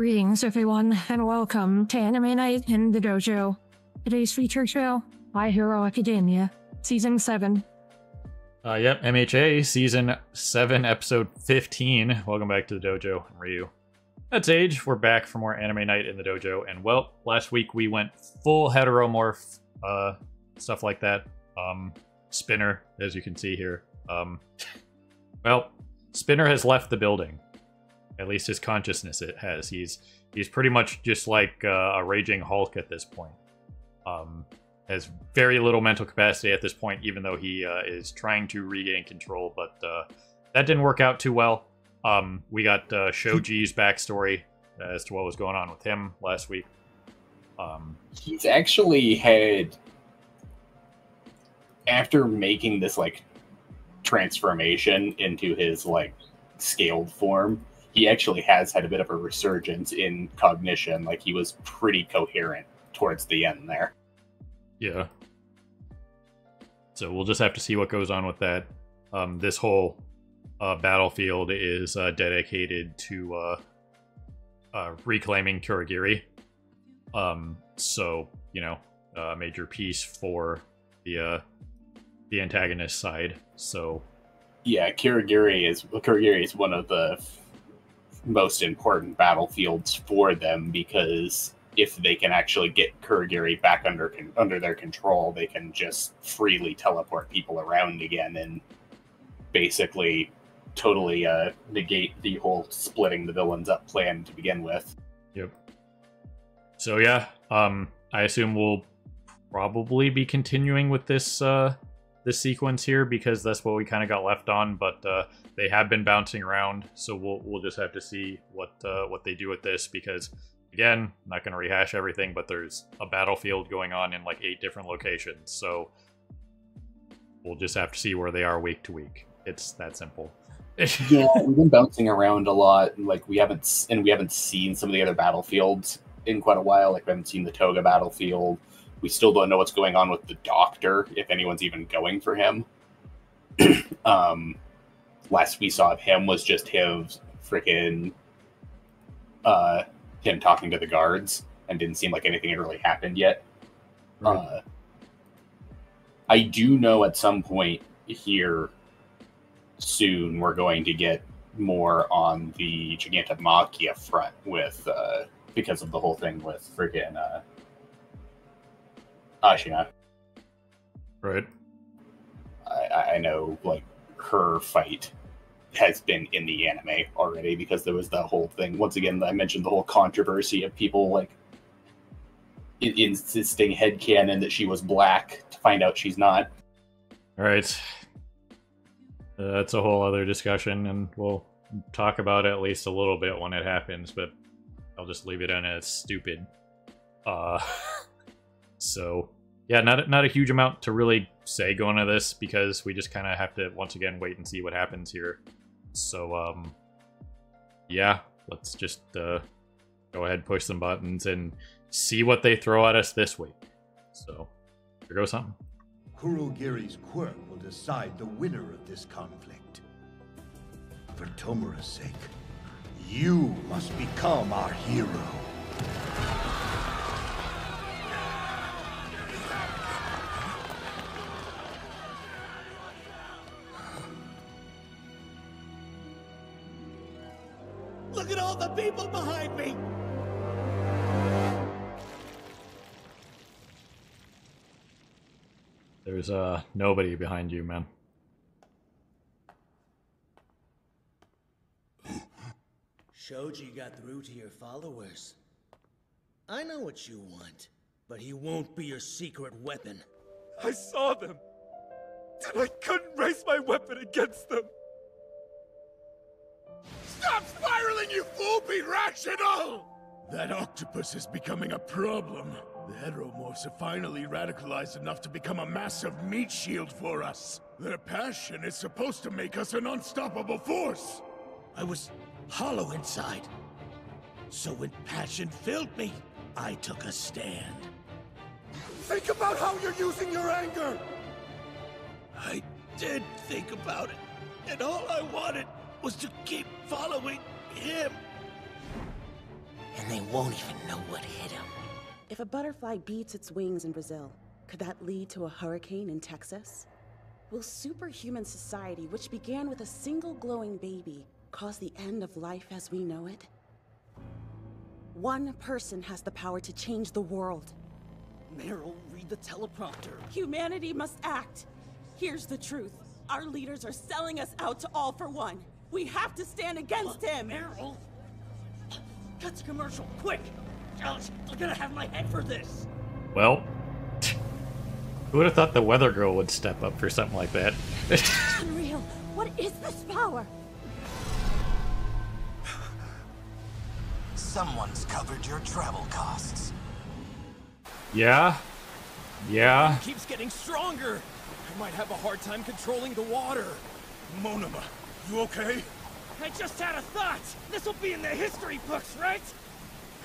Greetings, everyone, and welcome to Anime Night in the Dojo. Today's feature show, My Hero Academia, Season 7. Uh, yep, MHA Season 7, Episode 15. Welcome back to the dojo, I'm Ryu. That's Age. We're back for more Anime Night in the dojo, and well, last week we went full heteromorph, uh, stuff like that. Um, Spinner, as you can see here. Um, well, Spinner has left the building. At least his consciousness it has. He's he's pretty much just like uh, a raging Hulk at this point. Um, has very little mental capacity at this point, even though he uh, is trying to regain control. But uh, that didn't work out too well. Um, we got uh, Shoji's backstory as to what was going on with him last week. Um, He's actually had after making this like transformation into his like scaled form, he actually has had a bit of a resurgence in cognition. Like he was pretty coherent towards the end there. Yeah. So we'll just have to see what goes on with that. Um, this whole uh, battlefield is uh, dedicated to uh, uh, reclaiming Kurogiri. Um, so you know, a major piece for the uh, the antagonist side. So Yeah, Kurogiri is Kurogiri is one of the most important battlefields for them because if they can actually get Kurogiri back under under their control, they can just freely teleport people around again and basically totally uh, negate the whole splitting the villains up plan to begin with. Yep. So yeah, um, I assume we'll probably be continuing with this uh, this sequence here because that's what we kind of got left on. But uh, they have been bouncing around, so we'll we'll just have to see what uh, what they do with this because again, I'm not going to rehash everything, but there's a battlefield going on in like eight different locations, so we'll just have to see where they are week to week. It's that simple. yeah, we've been bouncing around a lot. and, Like we haven't, and we haven't seen some of the other battlefields in quite a while. Like we haven't seen the Toga battlefield. We still don't know what's going on with the Doctor, if anyone's even going for him. um, last we saw of him was just him freaking, uh, him talking to the guards, and didn't seem like anything had really happened yet. Uh, I do know at some point here soon we're going to get more on the Gigantomachia front with uh, because of the whole thing with friggin' uh, Ashido. right. I- I, I know like her fight has been in the anime already because there was that whole thing. Once again, I mentioned the whole controversy of people like in- insisting headcanon that she was black to find out she's not. All right. Uh, that's a whole other discussion, and we'll talk about it at least a little bit when it happens, but I'll just leave it in as stupid. Uh, so, yeah, not, not a huge amount to really say going to this because we just kind of have to, once again, wait and see what happens here. So, um, yeah, let's just uh, go ahead, push some buttons, and see what they throw at us this week. So, here goes something. Kurogiri's quirk will decide the winner of this conflict. For Tomura's sake, you must become our hero. There's uh nobody behind you, man. Shoji got through to your followers. I know what you want, but he won't be your secret weapon. I saw them. And I couldn't raise my weapon against them. Stop spiraling, you fool! Be rational! That octopus is becoming a problem. The heteromorphs are finally radicalized enough to become a massive meat shield for us. Their passion is supposed to make us an unstoppable force. I was hollow inside. So when passion filled me, I took a stand. Think about how you're using your anger! I did think about it, and all I wanted was to keep following him. And they won't even know what hit him. If a butterfly beats its wings in Brazil, could that lead to a hurricane in Texas? Will superhuman society, which began with a single glowing baby, cause the end of life as we know it? One person has the power to change the world. Meryl, read the teleprompter. Humanity must act. Here's the truth. Our leaders are selling us out to all for one. We have to stand against him. Meryl! Cut to commercial, quick! Alex, I'm gonna have my head for this! Well, who would have thought the weather girl would step up for something like that? it's Unreal. What is this power? Someone's covered your travel costs. yeah, yeah. keeps getting stronger. I might have a hard time controlling the water. Monoma, you okay? I just had a thought. This will be in the history books, right?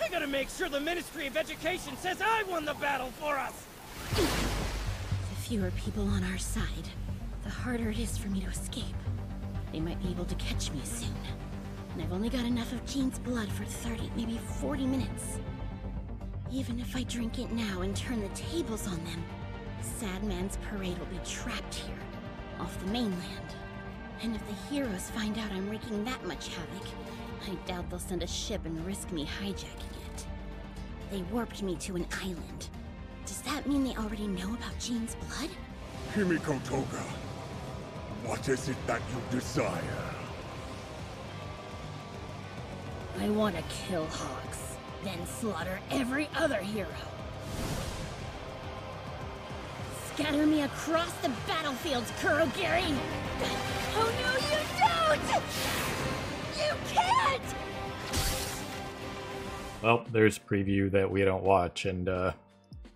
I gotta make sure the Ministry of Education says I won the battle for us. The fewer people on our side, the harder it is for me to escape. They might be able to catch me soon. And I've only got enough of Jin's blood for 30, maybe 40 minutes. Even if I drink it now and turn the tables on them, Sadman's parade will be trapped here, off the mainland. And if the heroes find out I'm wreaking that much havoc, I doubt they'll send a ship and risk me hijacking it. They warped me to an island. Does that mean they already know about Jin's blood? Himiko Toga, what is it that you desire? I want to kill Hawks, then slaughter every other hero. Scatter me across the battlefields, Kurogiri! Oh no, you don't! Can't! Well, there's preview that we don't watch, and uh,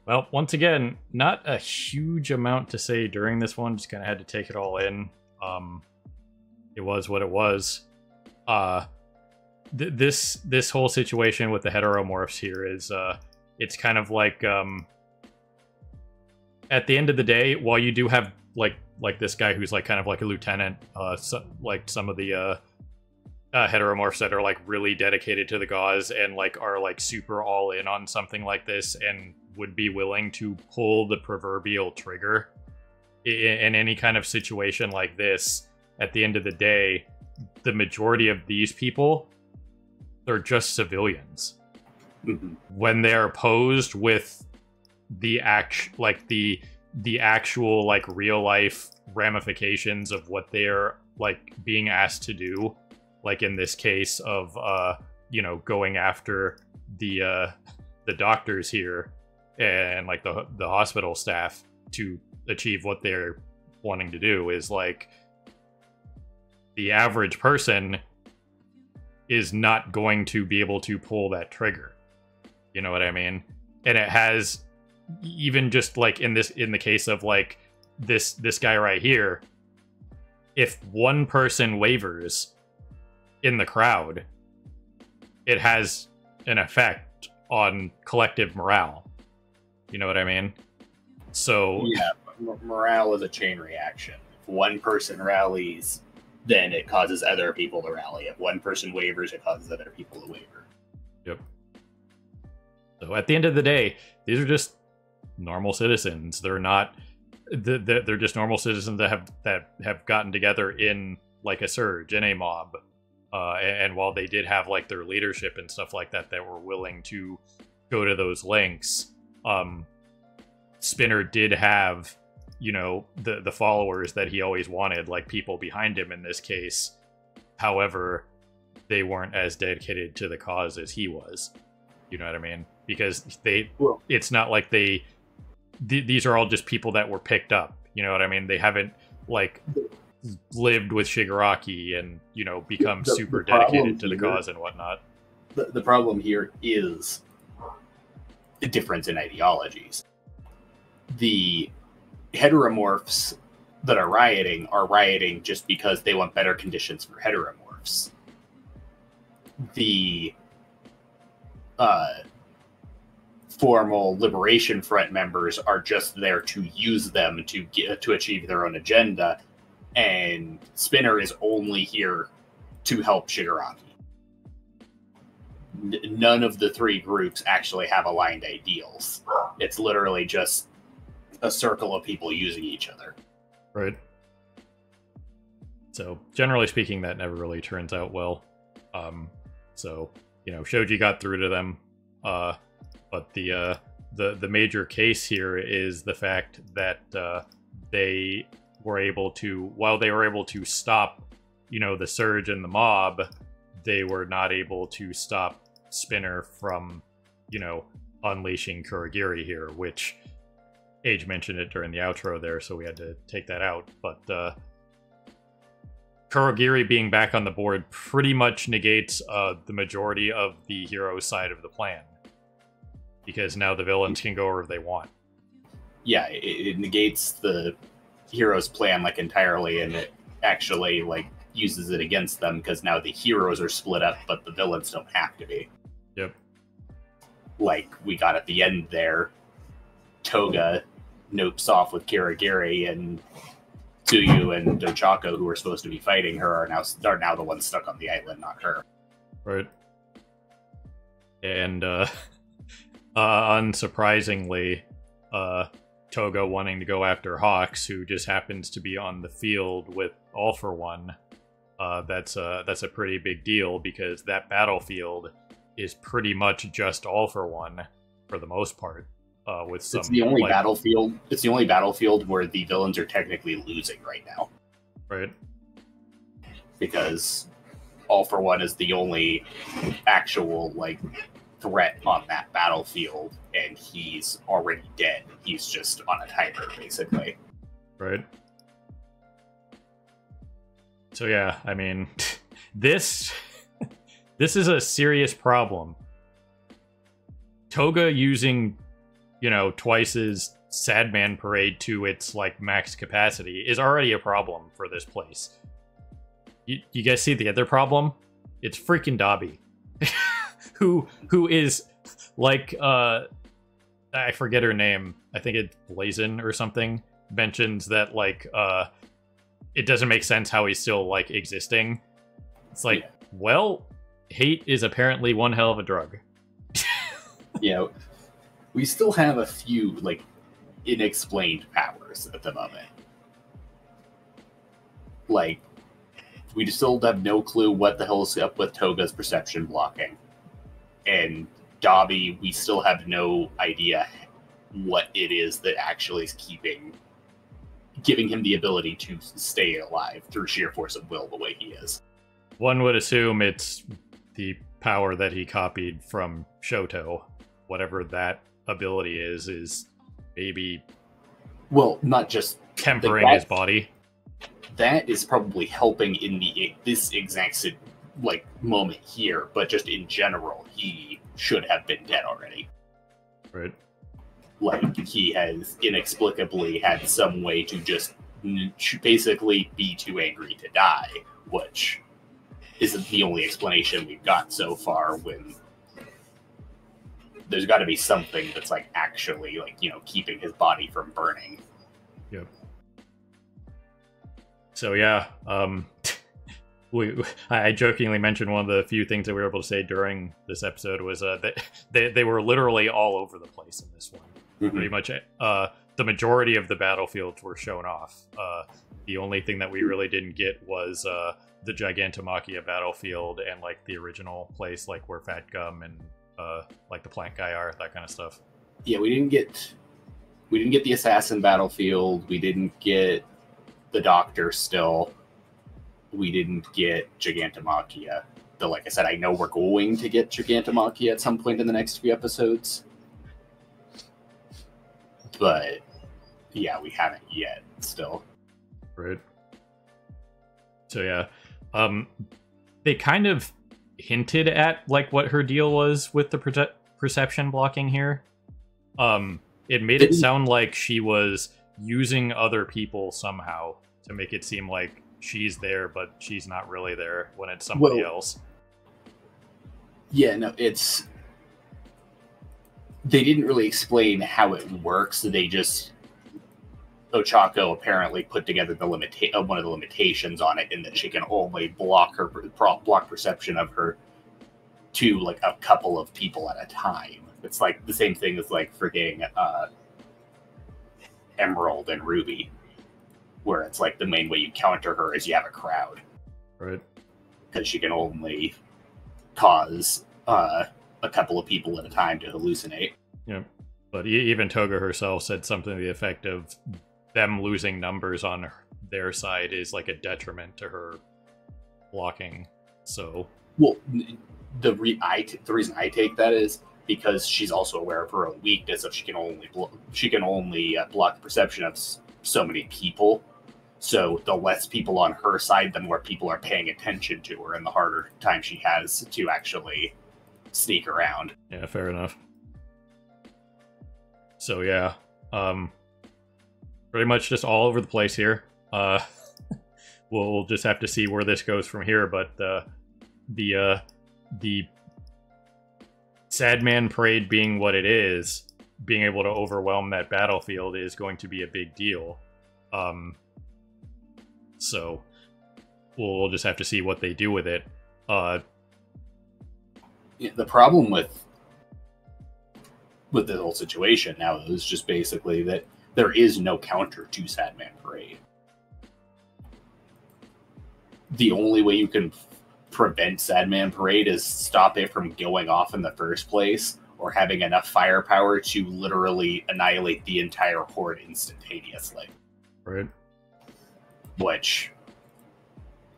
well, once again, not a huge amount to say during this one. Just kind of had to take it all in. Um, it was what it was. Uh, th- this this whole situation with the heteromorphs here is uh, it's kind of like um, at the end of the day, while you do have like like this guy who's like kind of like a lieutenant, uh, so, like some of the uh, heteromorphs that are like really dedicated to the gauze and like are like super all in on something like this and would be willing to pull the proverbial trigger in, in any kind of situation like this. At the end of the day, the majority of these people they're just civilians Mhm. when they're posed with the act like the the actual like real life ramifications of what they're like being asked to do like in this case of uh you know going after the uh the doctors here and like the the hospital staff to achieve what they're wanting to do is like the average person is not going to be able to pull that trigger. You know what i mean? And it has even just like in this in the case of like this this guy right here if one person wavers in the crowd it has an effect on collective morale you know what i mean so Yeah, m- morale is a chain reaction. If one person rallies, then it causes other people to rally. If one person wavers, it causes other people to waver. Yep. So at the end of the day, these are just normal citizens. They're not. th- th- They're just normal citizens that have that have gotten together in like a surge in a mob. Uh, and, and while they did have like their leadership and stuff like that that were willing to go to those links, um, Spinner did have, you know, the the followers that he always wanted, like people behind him in this case. However, they weren't as dedicated to the cause as he was. You know what I mean? Because they, Well- it's not like they. Th- these are all just people that were picked up. You know what I mean? They haven't like lived with Shigaraki and you know become The- super the dedicated to the here- cause and whatnot. The, the problem here is the difference in ideologies. The heteromorphs that are rioting are rioting just because they want better conditions for heteromorphs. The uh, formal liberation front members are just there to use them to get to achieve their own agenda, and Spinner is only here to help Shigaraki. n- none of the three groups actually have aligned ideals. It's literally just a circle of people using each other. Right. So generally speaking, that never really turns out well. Um, so you know, Shoji got through to them, uh, but the uh, the the major case here is the fact that uh, they were able to, while they were able to stop, you know, the surge and the mob, they were not able to stop Spinner from, you know, unleashing Kurogiri here, which Age mentioned it during the outro there, so we had to take that out. But uh, Kurogiri being back on the board pretty much negates uh, the majority of the hero side of the plan. Because now the villains can go wherever they want. Yeah, it, it negates the hero's plan like entirely, and it actually like uses it against them because now the heroes are split up, but the villains don't have to be. Yep. Like we got at the end there, Toga nopes off with Kurogiri and Tsuyu and Ochako, who are supposed to be fighting her, are now are now the ones stuck on the island, not her. Right. And uh, uh unsurprisingly, uh Toga wanting to go after Hawks, who just happens to be on the field with All for One. Uh, that's a that's a pretty big deal because that battlefield is pretty much just All for One for the most part. Uh, with some, it's the only like, battlefield. It's the only battlefield where the villains are technically losing right now. Right. Because All for One is the only actual like threat on that battlefield, and he's already dead. He's just on a timer, basically. Right. So yeah, I mean, this this is a serious problem. Toga using, you know, twice as Sadman Parade to its like max capacity is already a problem for this place. You, you guys see the other problem? It's freaking Dabi. who who is like uh I forget her name. I think it's Blazon or something. Mentions that like uh it doesn't make sense how he's still like existing. It's like, Yeah. well, hate is apparently one hell of a drug. you know, we still have a few like inexplained powers at the moment. Like, we still have no clue what the hell is up with Toga's perception blocking, and Dabi, we still have no idea what it is that actually is keeping, giving him the ability to stay alive through sheer force of will, the way he is. One would assume it's the power that he copied from Shoto. Whatever that ability is, is maybe Well, not just tempering that- his body. that is probably helping in the this exact like moment here, but just in general, he should have been dead already. Right. Like he has inexplicably had some way to just basically be too angry to die, which isn't the only explanation we've got so far. When there's got to be something that's like actually like you know keeping his body from burning. Yep. So yeah, um, we I jokingly mentioned one of the few things that we were able to say during this episode was uh, that they they were literally all over the place in this one. Pretty much, uh, the majority of the battlefields were shown off. Uh, the only thing that we really didn't get was uh, the Gigantomachia battlefield and like the original place, like where Fat Gum and uh, like the plant guy are, that kind of stuff. yeah, we didn't get we didn't get the assassin battlefield. We didn't get the doctor still. We didn't get Gigantomachia. Though, like I said, I know we're going to get Gigantomachia at some point in the next few episodes. But yeah, we haven't yet. Still, Right. So yeah, um, they kind of hinted at like what her deal was with the perce- perception blocking here. Um, it made it sound like she was using other people somehow to make it seem like she's there, but she's not really there when it's somebody Well- else. yeah, no, it's they didn't really explain how it works. They just Ochako apparently put together the limita- uh, one of the limitations on it, in that she can only block her pro- block perception of her to like a couple of people at a time. It's like the same thing as like freaking uh, Emerald and Ruby, where it's like the main way you counter her is you have a crowd Right. because she can only cause uh, a couple of people at a time to hallucinate. Yep. But even Toga herself said something to the effect of them losing numbers on her- their side is like a detriment to her blocking. So, Well, the re- I t- the reason I take that is because she's also aware of her own weakness of she can only blo- she can only uh, block the perception of s- so many people. So the less people on her side, the more people are paying attention to her, and the harder time she has to actually sneak around. yeah, fair enough. So, yeah. Um pretty much just all over the place here. Uh we'll just have to see where this goes from here, but uh the uh the sad man Parade being what it is, being able to overwhelm that battlefield is going to be a big deal. Um, so we'll, we'll just have to see what they do with it. Uh, Yeah, the problem with with the whole situation now is just basically that there is no counter to Sadman Parade. The only way you can prevent Sadman Parade is stop it from going off in the first place or having enough firepower to literally annihilate the entire horde instantaneously, right? Which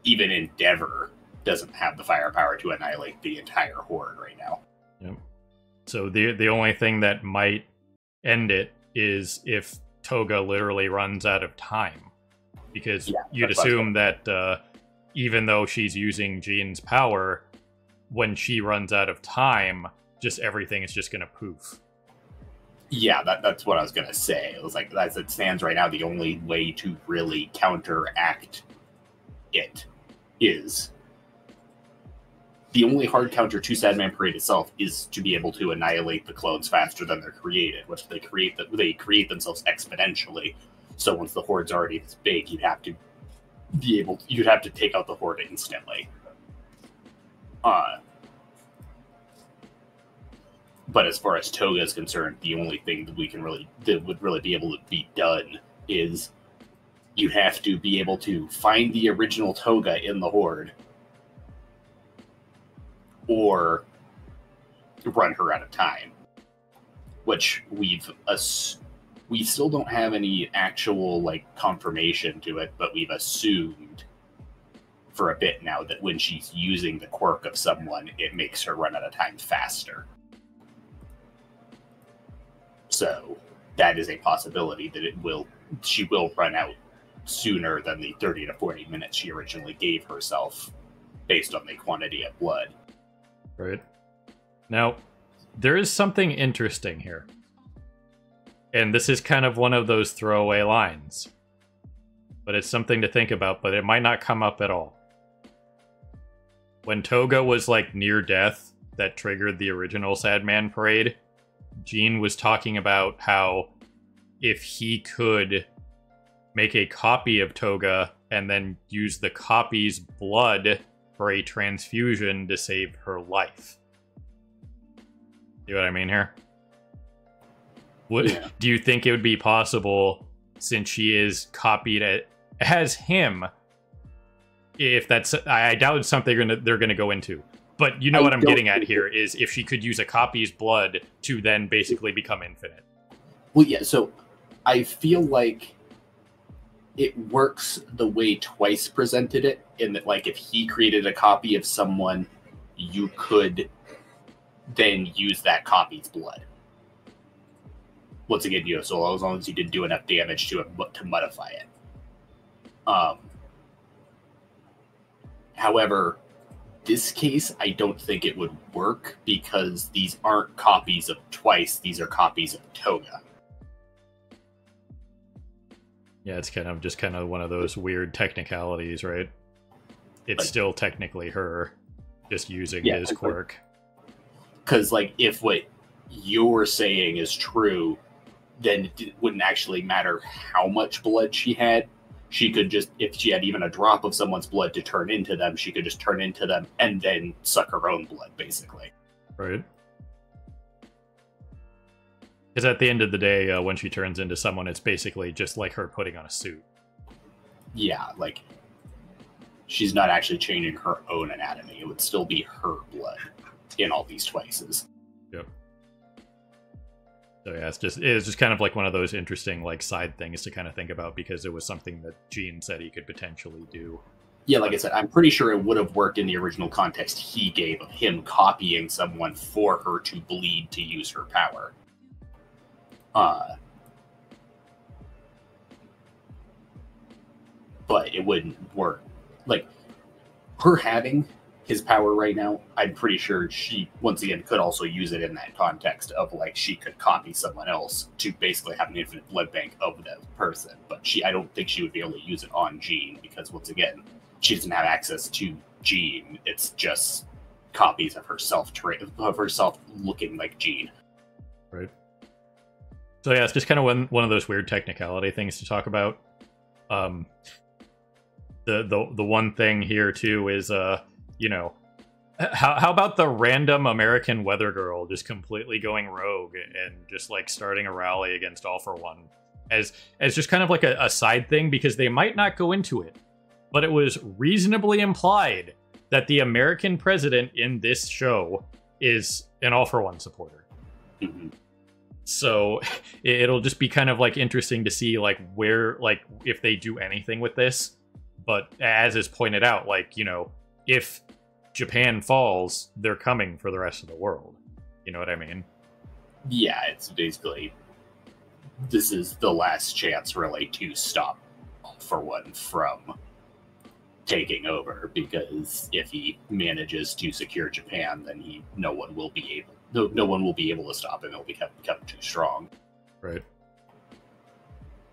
even Endeavor doesn't have the firepower to annihilate the entire horde right now. Yep. So the the only thing that might end it is if Toga literally runs out of time, because Yeah, you'd that's what I was assume that uh, even though she's using Jin's power, when she runs out of time, just everything is just gonna poof. Yeah, that, that's what I was gonna say. It was like as it stands right now, the only way to really counteract it is the only hard counter to Sadman Parade itself is to be able to annihilate the clones faster than they're created, which they create that they create themselves exponentially. So once the horde's already this big, you'd have to be able you'd have to take out the horde instantly. Uh but as far as Toga is concerned, the only thing that we can really that would really be able to be done is you have to be able to find the original Toga in the horde, or run her out of time. Which we've ass- we still don't have any actual like confirmation to it, but we've assumed for a bit now that when she's using the quirk of someone, it makes her run out of time faster. So that is a possibility that it will she will run out sooner than the 30 to 40 minutes she originally gave herself based on the quantity of blood. Right. Now, there is something interesting here. And this is kind of one of those throwaway lines. But it's something to think about, but it might not come up at all. When Toga was like near death, that triggered the original Sad Man parade, Jin was talking about how if he could make a copy of Toga and then use the copy's blood for a transfusion to save her life. See what I mean here? What, Yeah. Do you think it would be possible, since she is copied as him? If that's, I I doubt it's something they're gonna, they're gonna go into. But you know I what I'm getting at here is if she could use a copy's blood to then basically become infinite. Well, yeah, so I feel like it works the way Twice presented it, in that, like, if he created a copy of someone, you could then use that copy's blood. Once again, you know, so as long as you didn't do enough damage to it to modify it. Um, however, this case, I don't think it would work because these aren't copies of Twice; these are copies of Toga. Yeah, it's kind of just kind of one of those weird technicalities, right? It's Like- still technically her, just using Yeah, his quirk. because like if what you're saying is true then it wouldn't actually matter how much blood she had she could just if she had even a drop of someone's blood to turn into them, she could just turn into them and then suck her own blood, basically. Right. Because at the end of the day, uh, when she turns into someone, it's basically just like her putting on a suit. Yeah, like she's not actually changing her own anatomy. It would still be her blood in all these twices. Yep. So yeah, it's just it's just kind of like one of those interesting like side things to kind of think about because it was something that Jin said he could potentially do. Yeah, like I said, I'm pretty sure it would have worked in the original context he gave of him copying someone for her to bleed to use her power. Uh, but it wouldn't work. Like her having his power right now, I'm pretty sure she once again could also use it in that context of like she could copy someone else to basically have an infinite blood bank of that person. But she I don't think she would be able to use it on Jin because once again, she doesn't have access to Jin. It's just copies of herself tra- of herself looking like Jin. Right. So yeah, it's just kind of one one of those weird technicality things to talk about. Um, the the the one thing here too is uh, you know, how how about the random American weather girl just completely going rogue and just like starting a rally against All for One as as just kind of like a, a side thing because they might not go into it, but it was reasonably implied that the American president in this show is an All for One supporter. Mm-hmm. So it'll just be kind of like interesting to see like where like if they do anything with this. But as is pointed out, like, you know, if Japan falls, they're coming for the rest of the world. You know what I mean? Yeah, it's basically this is the last chance really to stop for one from taking over because if he manages to secure Japan, then he no one will be able no, no one will be able to stop him. He'll become become too strong. Right.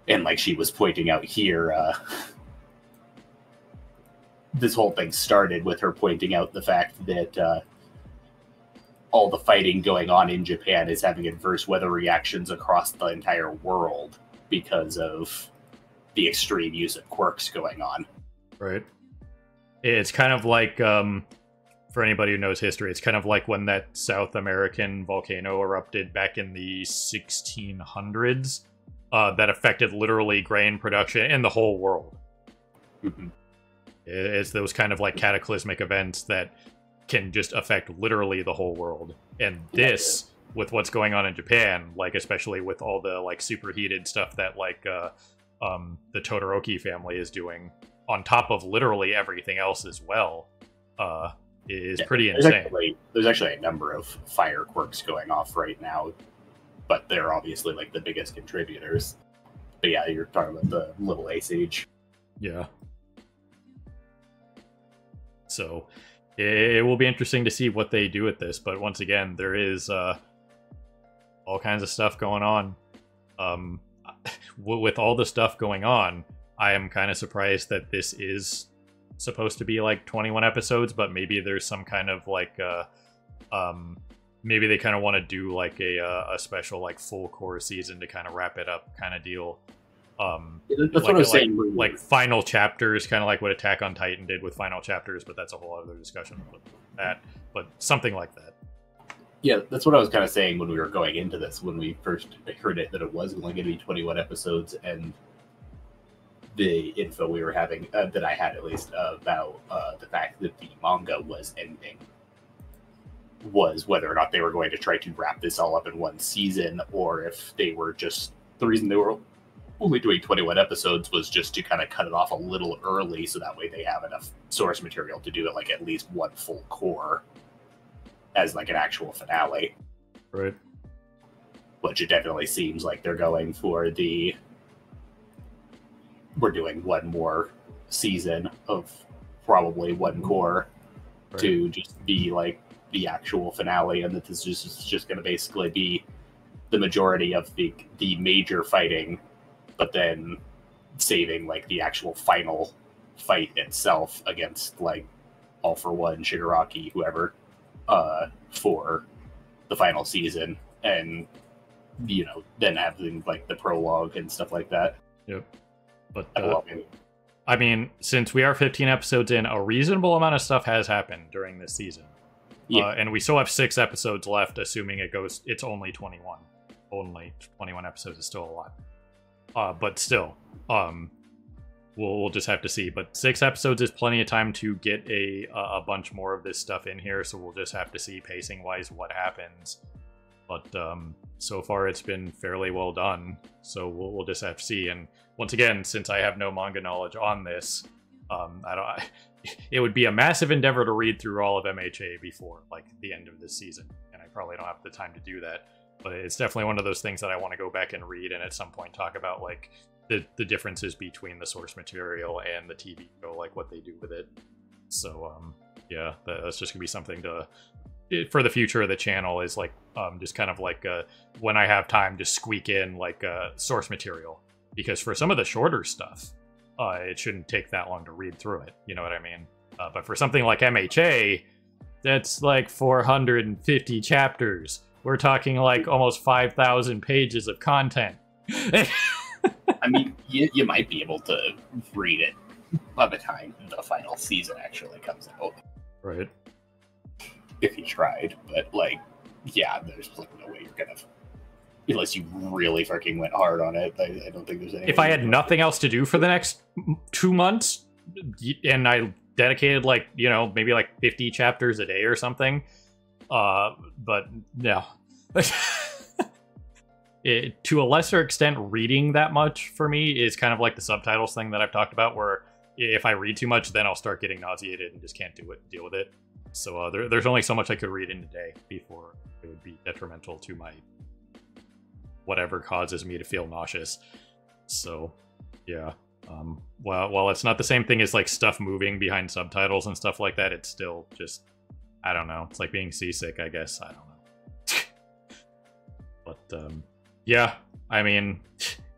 And like she was pointing out here, uh, this whole thing started with her pointing out the fact that uh, all the fighting going on in Japan is having adverse weather reactions across the entire world because of the extreme use of quirks going on. Right. It's kind of like um, for anybody who knows history, it's kind of like when that South American volcano erupted back in the 1600s uh, that affected literally grain production in the whole world. Mm-hmm. It's those kind of like cataclysmic events that can just affect literally the whole world. And this, with what's going on in Japan, like especially with all the like superheated stuff that like uh, um, the Todoroki family is doing, on top of literally everything else as well, uh, is Yeah, pretty there's insane. Actually, there's actually a number of fire quirks going off right now, but they're obviously like the biggest contributors. But yeah, you're talking about the Little Ice Age. Yeah. So it, will be interesting to see what they do with this. But once again, there is uh, all kinds of stuff going on. Um, with all the stuff going on, I am kind of surprised that this is supposed to be like 21 episodes, but maybe there's some kind of like, uh, um, maybe they kind of want to do like a uh, a special like full cour season to kind of wrap it up kind of deal. Um, That's like, what I was like- saying. like final chapters, kind of like what Attack on Titan did with final chapters, but that's a whole other discussion that. But something like that. Yeah, that's what I was kind of saying when we were going into this, when we first heard it that it was only going to be 21 episodes, and the info we were having, uh, that I had at least, uh, about uh, the fact that the manga was ending, was whether or not they were going to try to wrap this all up in one season, or if they were just the reason they were only doing 21 episodes was just to kind of cut it off a little early so that way they have enough source material to do it like at least one full cour as like an actual finale Right. which it definitely seems like they're going for the we're doing one more season of probably one cour Right. to just be like the actual finale and that this is just, just going to basically be the majority of the the major fighting but then saving like the actual final fight itself against like all for one shigaraki whoever uh for the final season and you know then having like the prologue and stuff like that Yep. But Uh, uh, I mean, I mean, since we are 15 episodes in, a reasonable amount of stuff has happened during this season. Yeah. Uh, and we still have six episodes left, assuming it goes. It's only 21. Only 21 episodes is still a lot. Uh, but still, um, we'll we'll just have to see. But six episodes is plenty of time to get a a bunch more of this stuff in here. So we'll just have to see pacing wise what happens. But um, so far it's been fairly well done. So we'll we'll just have to see. And once again, since I have no manga knowledge on this, um, I don't. I, it would be a massive endeavor to read through all of MHA before like the end of this season, and I probably don't have the time to do that. But it's definitely one of those things that I want to go back and read, and at some point talk about like the the differences between the source material and the TV show, like what they do with it. So um, yeah, that's just gonna be something to for the future of the channel is like um, just kind of like uh, when I have time to squeak in like uh, source material because for some of the shorter stuff uh, it shouldn't take that long to read through it. You know what I mean? Uh, but for something like MHA, that's like 450 chapters. We're talking like almost 5,000 pages of content. I mean, you, you might be able to read it by the time the final season actually comes out. Right. If you tried. But, like, yeah, there's like no way you're to unless you really freaking went hard on it. I, I don't think there's any. If I had nothing else to do for the next two months, and I dedicated like you know maybe like 50 chapters a day or something, uh, but no. it, to a lesser extent, reading that much for me is kind of like the subtitles thing that I've talked about, where if I read too much, then I'll start getting nauseated and just can't do it, deal with it. So uh, there, there's only so much I could read in a day before it would be detrimental to my whatever causes me to feel nauseous. So, yeah. Um, while while it's not the same thing as like stuff moving behind subtitles and stuff like that, it's still just I don't know. It's like being seasick, I guess. I don't um, yeah, I mean,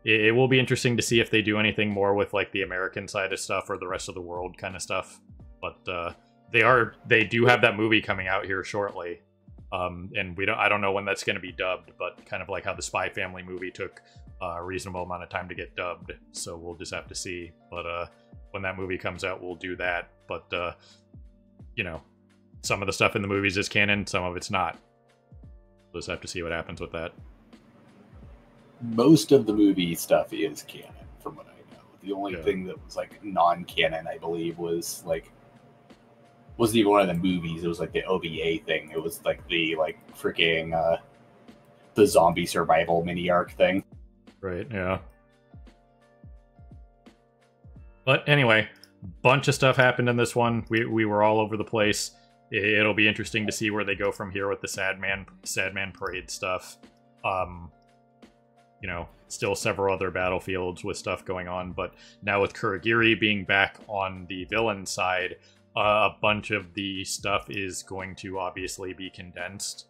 it, it, will be interesting to see if they do anything more with like the American side of stuff or the rest of the world kind of stuff. But uh, they are they do have that movie coming out here shortly. Um, and we don't I don't know when that's going to be dubbed, but kind of like how the Spy Family movie took a reasonable amount of time to get dubbed. So we'll just have to see. But uh, when that movie comes out, we'll do that. But uh, you know, some of the stuff in the movies is canon, some of it's not. We'll just have to see what happens with that. Most of the movie stuff is canon, from what I know. The only Yeah. thing that was like non-canon, I believe, was like wasn't even one of the movies. It was like the OVA thing. It was like the like freaking uh, the zombie survival mini arc thing. Right, yeah. But anyway, bunch of stuff happened in this one. We we were all over the place. It'll be interesting to see where they go from here with the Sad Man Sad Man Parade stuff. Um you know, still several other battlefields with stuff going on, but now with Kurogiri being back on the villain side, uh, a bunch of the stuff is going to obviously be condensed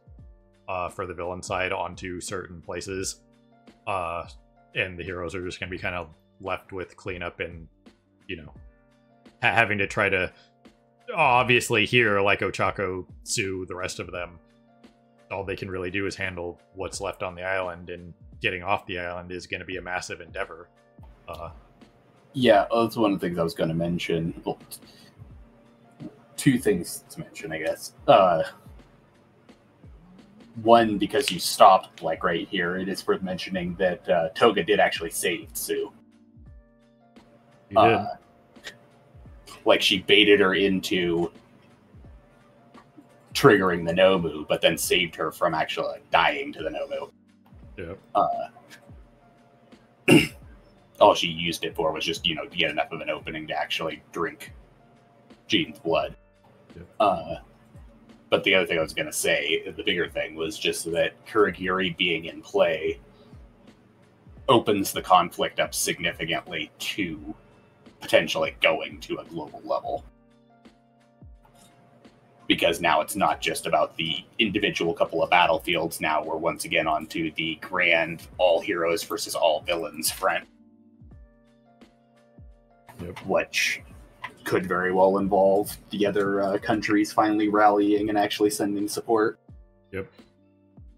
uh, for the villain side onto certain places. Uh, and the heroes are just going to be kind of left with cleanup and, you know, ha- having to try to. Obviously, here, like Ochako, Sue, the rest of them, all they can really do is handle what's left on the island, and getting off the island is going to be a massive endeavor. Uh, Yeah, that's one of the things I was going to mention. Well, two things to mention, I guess. Uh, one, because you stopped like right here, it is worth mentioning that uh, Toga did actually save Sue. did. Uh, like she baited her into triggering the Nomu, but then saved her from actually like, dying to the Nomu. Yep. Uh, all she used it for was just you know to get enough of an opening to actually drink Jin's blood. Yep. Uh, but the other thing I was going to say, the bigger thing, was just that Kurogiri being in play opens the conflict up significantly to potentially going to a global level. Because now it's not just about the individual couple of battlefields. Now we're once again onto the grand all heroes versus all villains front, Yep. which could very well involve the other uh, countries finally rallying and actually sending support. Yep.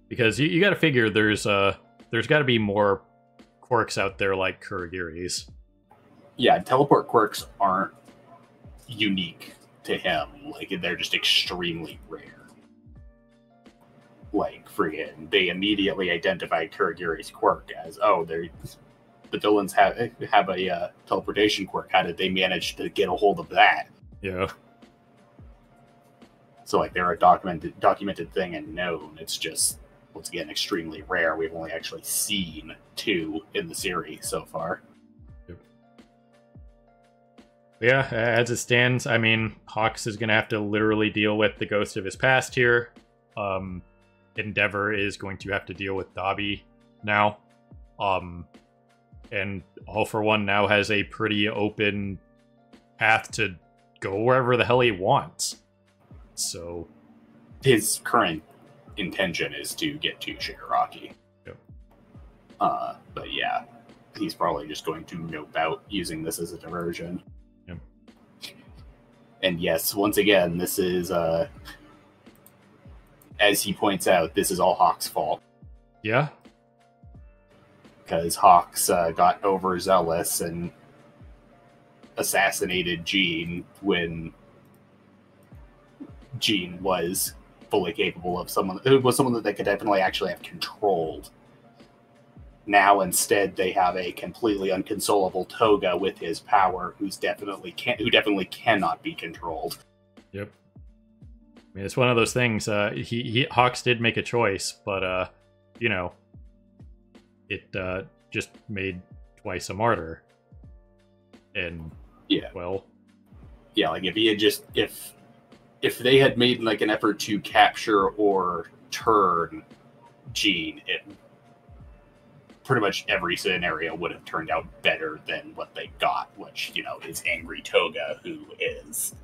Because you, you got to figure there's uh there's got to be more quirks out there like Kurogiri's. yeah, teleport quirks aren't unique to him. Like they're just extremely rare. Like friggin', they immediately identified Kurogiri's quirk as oh, they're the villains have have a uh, teleportation quirk. How did they manage to get a hold of that? Yeah. So like they're a documented documented thing and known. It's just once again extremely rare. We've only actually seen two in the series so far. Yeah, as it stands, I mean, Hawks is going to have to literally deal with the ghost of his past here. Um, Endeavor is going to have to deal with Dabi now. Um, and All for One now has a pretty open path to go wherever the hell he wants. So, his current intention is to get to Shigaraki. Yep. Uh, but yeah, he's probably just going to nope out using this as a diversion. And yes, once again, this is uh as he points out, this is all Hawk's fault. Yeah. Because Hawks uh, got overzealous and assassinated Jin when Jin was fully capable of someone who was someone that they could definitely actually have controlled. Now instead they have a completely unconsolable Toga with his power who's definitely can who definitely cannot be controlled. Yep. I mean, it's one of those things. Uh, he, he Hawks did make a choice, but uh, you know, it uh, just made twice a martyr. And yeah, well, yeah, like if he had just if if they had made like an effort to capture or turn Jin, it pretty much every scenario would have turned out better than what they got, which, you know, is Angry Toga, who is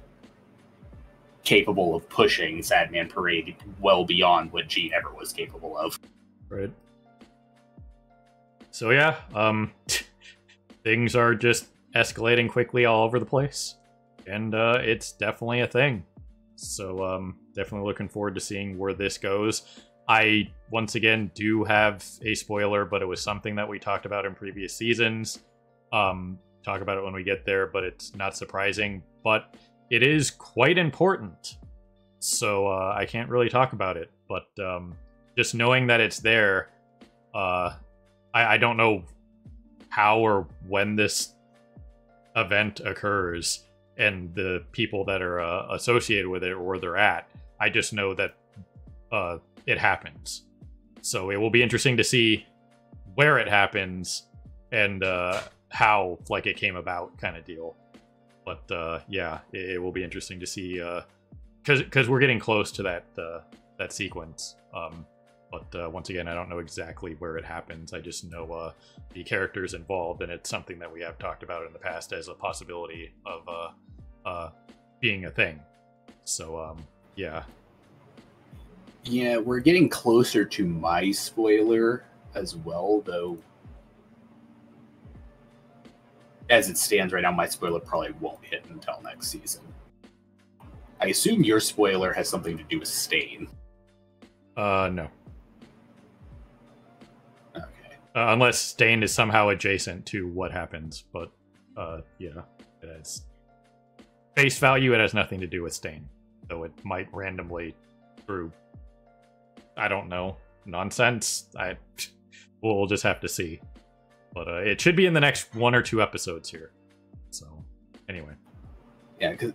capable of pushing Sadman Parade well beyond what Jin ever was capable of. Right. So yeah, um things are just escalating quickly all over the place. And uh it's definitely a thing. So um, definitely looking forward to seeing where this goes. I once again do have a spoiler, but it was something that we talked about in previous seasons. Um, talk about it when we get there, but it's not surprising. But it is quite important, so uh, I can't really talk about it. But um, just knowing that it's there, uh, I, I don't know how or when this event occurs and the people that are uh, associated with it or where they're at. I just know that uh, it happens. So it will be interesting to see where it happens and uh, how like it came about, kind of deal. But uh, yeah, it, it, will be interesting to see because uh, because we're getting close to that uh, that sequence. Um, but uh, once again, I don't know exactly where it happens. I just know uh, the characters involved, and it's something that we have talked about in the past as a possibility of uh, uh, being a thing. So, um, yeah. Yeah, we're getting closer to my spoiler as well, though. As it stands right now, my spoiler probably won't hit until next season. I assume your spoiler has something to do with Stain. Uh, no. Okay. Uh, unless Stain is somehow adjacent to what happens, but uh, yeah, it is face value, it has nothing to do with Stain. Though it might randomly, through, I don't know, nonsense. I, we'll just have to see. But uh, it should be in the next one or two episodes here. So, anyway. Yeah, because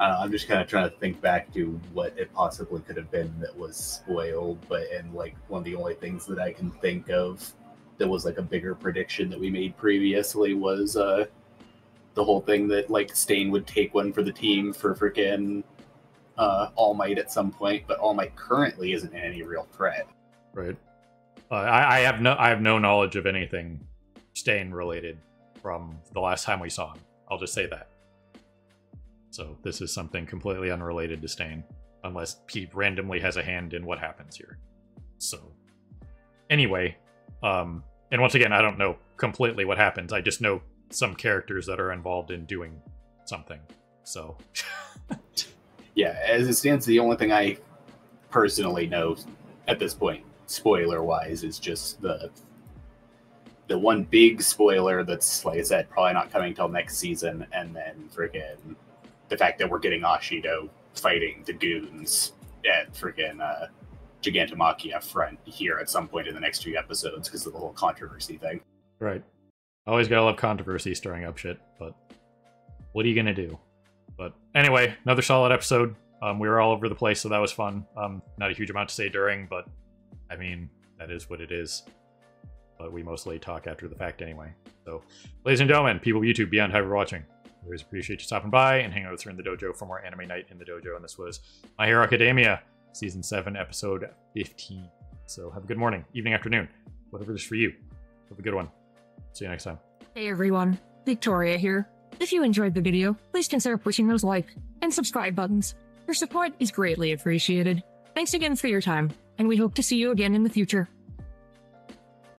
I'm just kind of trying to think back to what it possibly could have been that was spoiled, but and like one of the only things that I can think of that was like a bigger prediction that we made previously was uh the whole thing that like Stain would take one for the team for freaking uh, All Might at some point, but All Might currently isn't any real threat. Right. Uh, I, I, have no I have no knowledge of anything Stain related from the last time we saw him. I'll just say that. So this is something completely unrelated to Stain, unless he randomly has a hand in what happens here. So anyway, um, and once again, I don't know completely what happens. I just know some characters that are involved in doing something. So, yeah, as it stands, the only thing I personally know at this point, spoiler wise, is just the the one big spoiler that's like I said, probably not coming till next season, and then freaking the fact that we're getting Ashido fighting the goons at freaking uh, Gigantomachia front here at some point in the next few episodes because of the whole controversy thing. Right. Always gotta love controversy stirring up shit, but what are you gonna do? But anyway, another solid episode. Um, we were all over the place, so that was fun. Um, not a huge amount to say during, but I mean, that is what it is. But we mostly talk after the fact anyway. So, ladies and gentlemen, people of YouTube, beyond however watching, we always appreciate you stopping by and hanging out with us in the dojo for more anime night in the dojo. And this was My Hero Academia, season 7, episode 15. So, have a good morning, evening, afternoon, whatever it is for you. Have a good one. See you next time. Hey everyone, Victoria here. If you enjoyed the video, please consider pushing those like and subscribe buttons. Your support is greatly appreciated. Thanks again for your time, and we hope to see you again in the future.